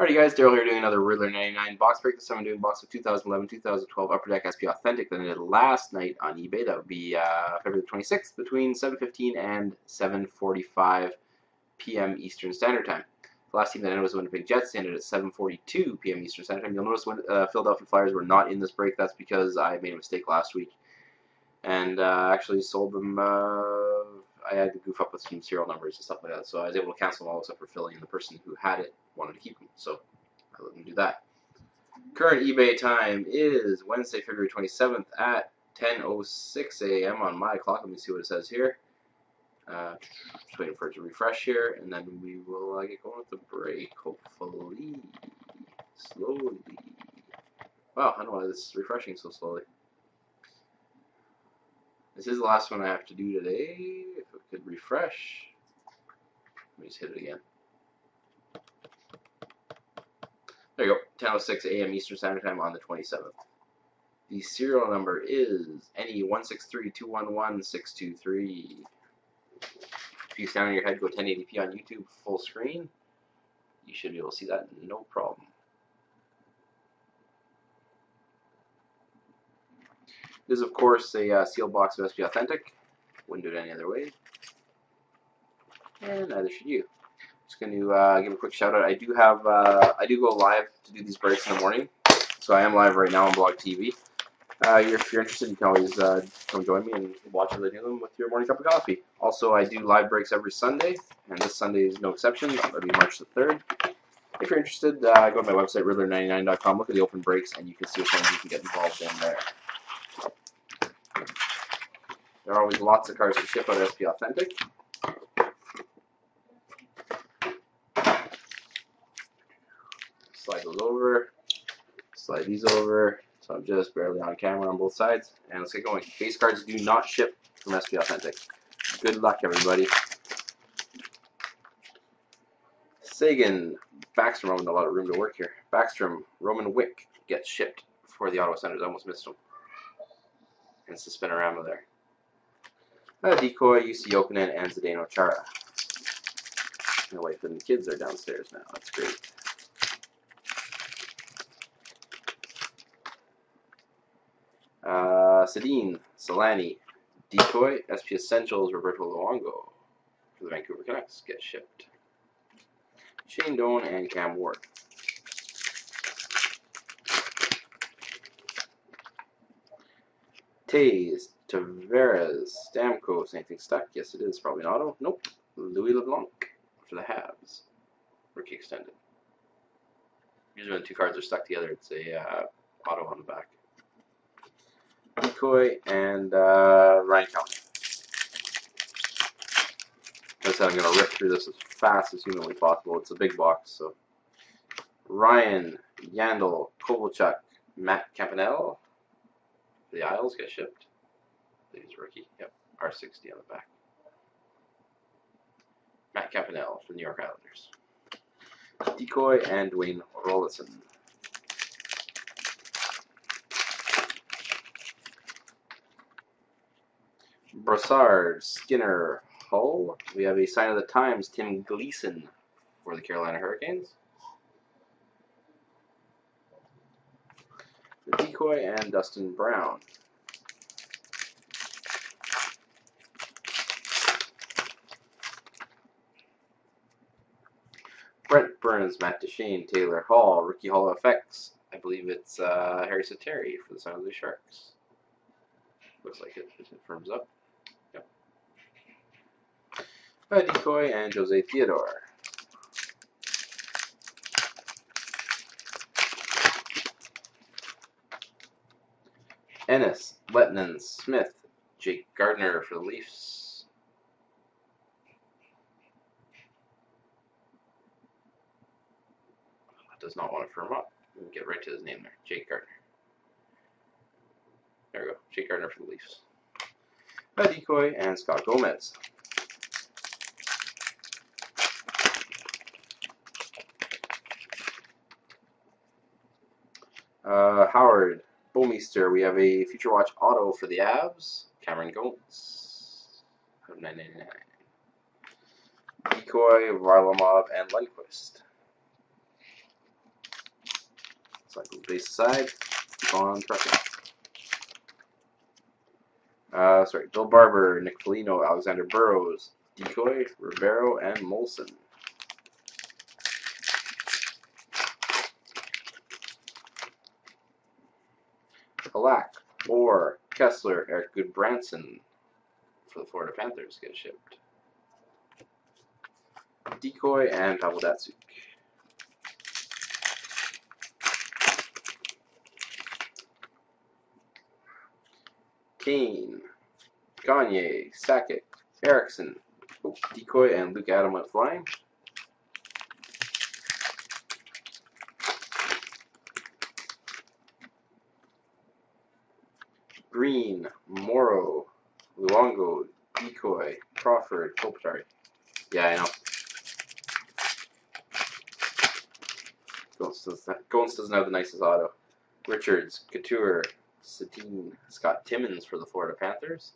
Alrighty guys, Daryl here doing another Rydlar 99 box break. This time I'm doing box of 2011-2012 Upper Deck SP Authentic that I did last night on eBay. That would be uh, February 26th between 7.15 and 7.45 p.m. Eastern Standard Time. The last team that ended was the Winnipeg Jets. Ended at 7.42 p.m. Eastern Standard Time. You'll notice when uh, Philadelphia Flyers were not in this break. That's because I made a mistake last week and uh, actually sold them uh, I had to goof up with some serial numbers and stuff like that. So I was able to cancel them all except for Philly, and the person who had it wanted to keep them. So I let them do that. Current eBay time is Wednesday, February 27th at 10.06 a.m. on my clock. Let me see what it says here. Uh, just waiting for it to refresh here, and then we will uh, get going with the break, hopefully. Slowly. Wow, I don't know why this is refreshing so slowly. This is the last one I have to do today. If I could refresh. Let me just hit it again. There you go. 10.06 a.m. Eastern Standard Time on the 27th. The serial number is NE163211-623. If you stand on your head, go 1080p on YouTube full screen. You should be able to see that no problem. This is, of course, a uh, sealed box of SP Authentic. Wouldn't do it any other way. And neither should you. Just going to uh, give a quick shout out. I do have, uh, I do go live to do these breaks in the morning. So I am live right now on Blog TV. Uh, if you're interested, you can always uh, come join me and watch what I do them with your morning cup of coffee. Also, I do live breaks every Sunday, and this Sunday is no exception. That'll be March the 3rd. If you're interested, uh, go to my website, rydlar99.com, look at the open breaks, and you can see which ones you can get involved in there. There are always lots of cards to ship out SP Authentic. Slide those over. Slide these over. So I'm just barely on camera on both sides. And let's get going. Base cards do not ship from SP Authentic. Good luck, everybody. Sagan, Backstrom, I'm a lot of room to work here. Backstrom, Roman Wick gets shipped for the Ottawa Senators. I almost missed him. And Spinorama there. Uh, decoy, Jussi Jokinen, and Zdeno Chara. My wife and the kids are downstairs now. That's great. Uh, Sedin, Solani, Decoy, SP Essentials, Roberto Luongo for the Vancouver Canucks get shipped. Shane Doan and Cam Ward. Taze, Tavares, Stamkos, anything stuck? Yes, it is. Probably an auto. Nope. Louis LeBlanc for the Habs. Rookie extended. Usually when two cards are stuck together, it's a uh, auto on the back. Decoy and uh, Ryan Kelly. I said I'm going to rip through this as fast as humanly possible. It's a big box, so. Ryan, Yandle, Kovalchuk, Matt Campanelle. The Isles get shipped. Think rookie. Yep, R60 on the back. Matt Campanelle for the New York Islanders. Decoy and Dwayne Roloson. Brassard, Skinner, Hull. We have a sign of the times, Tim Gleason for the Carolina Hurricanes. The Decoy and Dustin Brown. Brent Burns, Matt Duchene, Taylor Hall, Ricky Hall effects. I believe it's uh, Harri Sateri for the San Jose Sharks. Looks like it it firms up. Yep. A decoy and Jose Theodore. Ennis, Letnan, Smith, Jake Gardiner for the Leafs. Does not want to firm up. We'll get right to his name there. Jake Gardiner. There we go. Jake Gardiner for the Leafs. A decoy and Scott Gomez. Uh, Howard, Bouwmeester, we have a Future Watch Auto for the Avs. Cameron Gomes of 999. Decoy, Varlamov, and Lundqvist. The base aside. Keep on trucking. Uh, sorry, Bill Barber, Nick Foligno, Alexander Burrows, Decoy, Rivero, and Molson. Halak, Orr, Kesler, Erik Gudbranson for the Florida Panthers get shipped. Decoy and Pavel Datsyuk. Kane, Gagne, Sackett, Erickson, oh, Decoy, and Luke Adam went flying. Green, Morrow, Luongo, Decoy, Crawford, oh, Kopitar. Yeah, I know. Goins doesn't have the nicest auto. Richards, Couture, Satine, Scott Timmins for the Florida Panthers.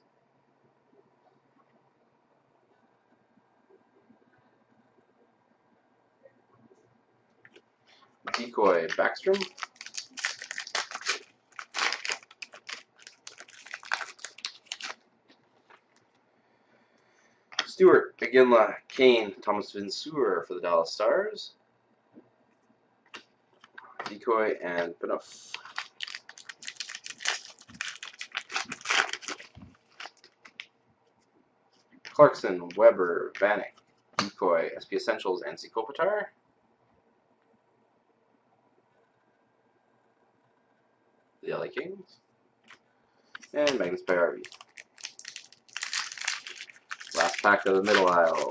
Decoy, Backstrom. Stewart, Iginla, Kane, Tomas Vincour for the Dallas Stars. Decoy, and Phaneuf. Clarkson, Weber, Vanek, Decoy, SP Essentials, and Kopitar. The LA Kings. And Magnus Barry. Last pack of the middle aisle.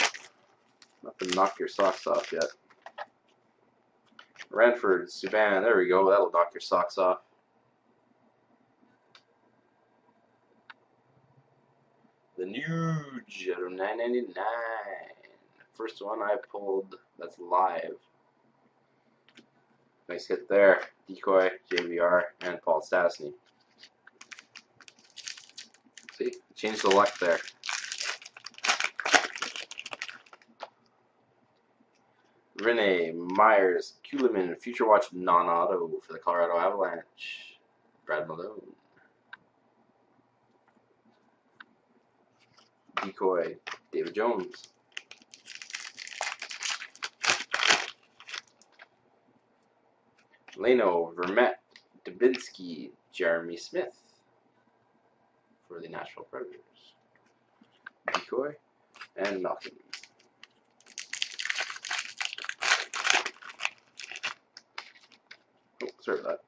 Nothing to knock your socks off yet. Ranford, Subban, there we go, that'll knock your socks off. The Nuge out of 999. First one I pulled that's live. Nice hit there. Decoy, JVR, and Paul Stastny. See, change the luck there. Rene, Myers, Kulemin, Future Watch non-auto for the Colorado Avalanche. Brad Malone. Decoy, David Jones. Leno, Vermette, Dubinsky, Jeremy Smith for the Nashville Predators. Decoy, and Malkin. Oh, sorry about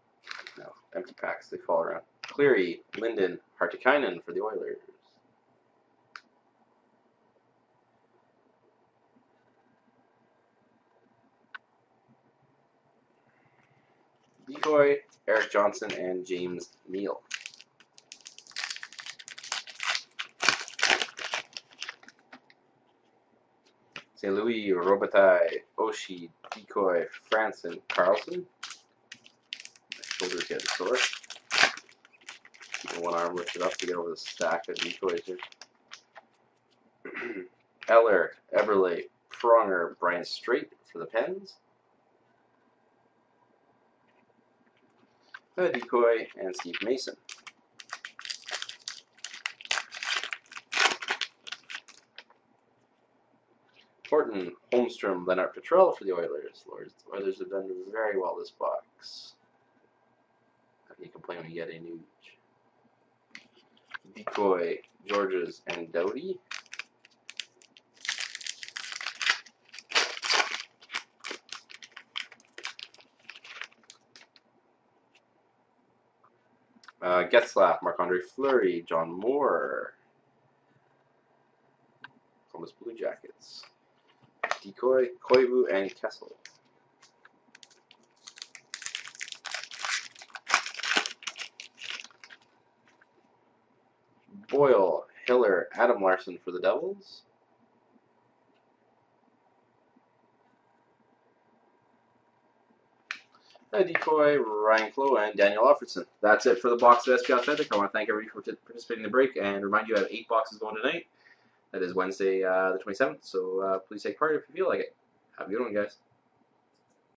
that. No, empty packs, they fall around. Cleary, Linden, Hartikainen for the Oilers. Decoy, Erik Johnson, and James Neal. St. Louis, Robitaille, Oshie, Decoy, Franson, Carlson. My shoulders getting sore. One arm lifted up to get over the stack of decoys here. Eller, Eberle, Pronger, Brian Strait for the Pens. Decoy, and Steve Mason. Horton, Holmstrom, Lennart Petrell for the Oilers. The Oilers have done very well this box. How can you complain when you get a new Decoy, Georges, and Doughty. Uh, Getzlaf, Marc-Andre Fleury, John Moore. Columbus Blue Jackets. Decoy, Koivu, and Kessel. Boyle, Hiller, Adam Larsson for the Devils. Decoy, Ryan Clowe, and Daniel Alfredsson. That's it for the box of SP Authentic. I want to thank everybody for participating in the break and remind you I have eight boxes going tonight. That is Wednesday uh, the 27th, so uh, please take part if you feel like it. Have a good one, guys.